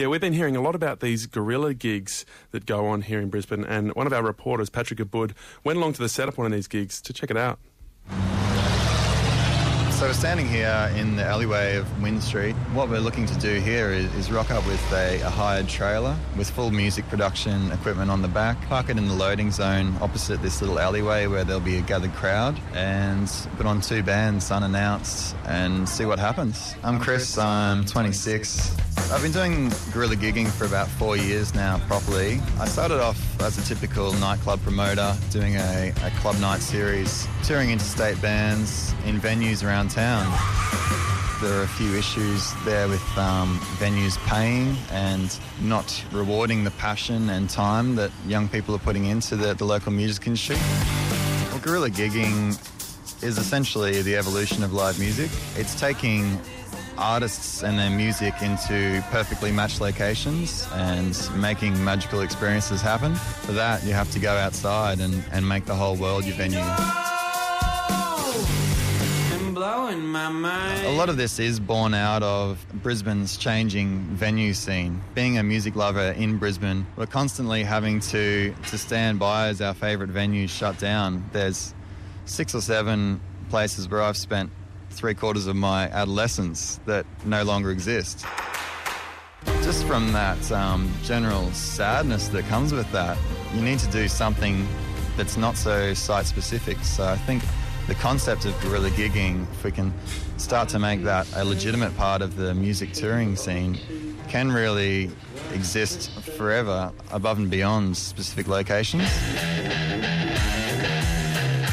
Yeah, we've been hearing a lot about these guerrilla gigs that go on here in Brisbane, and one of our reporters, Patrick Abboud, went along to the setup one of these gigs to check it out. So we're standing here in the alleyway of Winn Street. What we're looking to do here is, is rock up with a, a, hired trailer with full music production equipment on the back, park it in the loading zone opposite this little alleyway where there'll be a gathered crowd, and put on two bands unannounced and see what happens. I'm Kris, I'm 26. I've been doing guerrilla gigging for about four years now properly. I started off as a typical nightclub promoter, doing a, a club night series, touring interstate bands in venues around town. There are a few issues there with um, venues paying and not rewarding the passion and time that young people are putting into the, the local music industry. Well, guerrilla gigging is essentially the evolution of live music. It's taking artists and their music into perfectly matched locations and making magical experiences happen. For that, you have to go outside and, and make the whole world your venue. A lot of this is born out of Brisbane's changing venue scene. Being a music lover in Brisbane, we're constantly having to, to stand by as our favourite venues shut down. There's six or seven places where I've spent three quarters of my adolescence that no longer exist. Just from that um, general sadness that comes with that, you need to do something that's not so site specific. So I think the concept of guerrilla gigging, if we can start to make that a legitimate part of the music touring scene, can really exist forever above and beyond specific locations.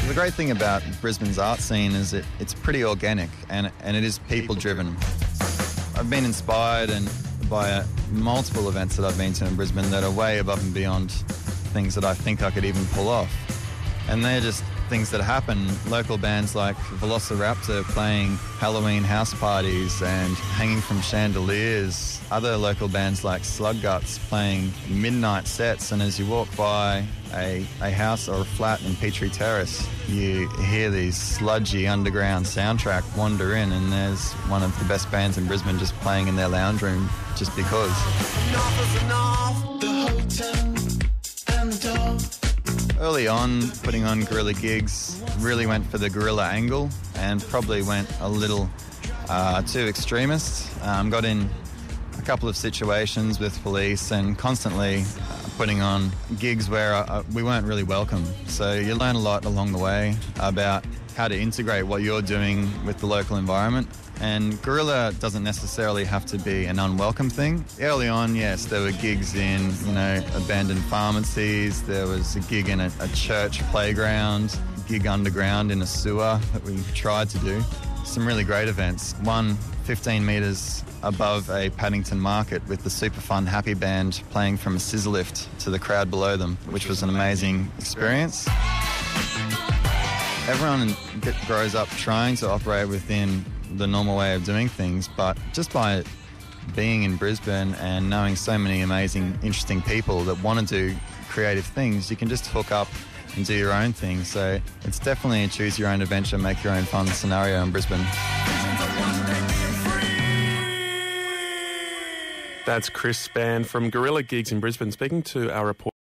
The great thing about Brisbane's art scene is it, it's pretty organic and, and it is people driven. I've been inspired and by uh, multiple events that I've been to in Brisbane that are way above and beyond things that I think I could even pull off. And they're just things that happen. Local bands like Velociraptor playing Halloween house parties and hanging from chandeliers. Other local bands like Slug Guts playing midnight sets. And as you walk by a, a house or a flat in Petrie Terrace, you hear these sludgy underground soundtrack wander in, and there's one of the best bands in Brisbane just playing in their lounge room just because. Enough, Early on, putting on guerrilla gigs, really went for the guerrilla angle and probably went a little uh, too extremist. Um, got in a couple of situations with police and constantly uh, putting on gigs where uh, we weren't really welcome. So you learn a lot along the way about how to integrate what you're doing with the local environment and guerrilla doesn't necessarily have to be an unwelcome thing. Early on, yes, there were gigs in, you know, abandoned pharmacies. There was a gig in a, a church playground, gig underground in a sewer that we tried to do. Some really great events. One 15 metres above a Paddington market with the super fun Happy Band playing from a scissor lift to the crowd below them, which was an amazing experience. Everyone grows up trying to operate within the normal way of doing things, but just by being in Brisbane and knowing so many amazing, interesting people that want to do creative things, you can just hook up and do your own thing. So it's definitely a choose your own adventure, make your own fun scenario in Brisbane. That's Kris Spann from Guerrilla Gigs in Brisbane speaking to our reporter.